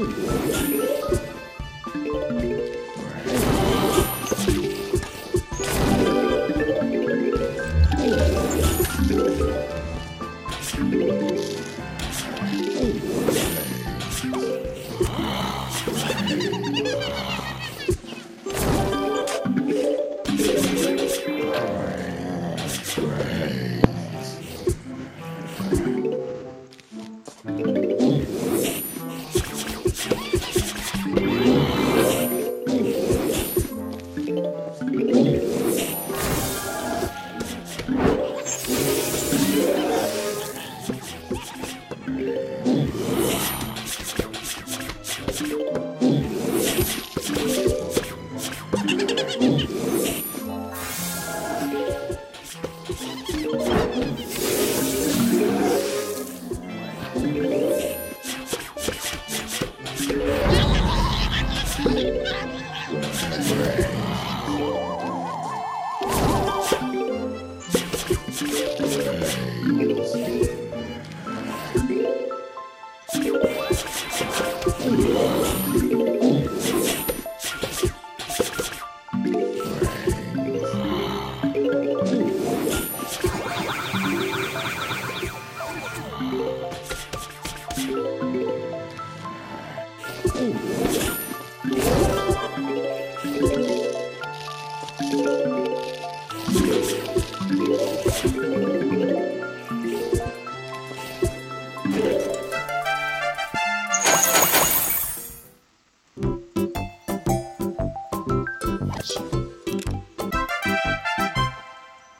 zombies Hey, coming. 下去。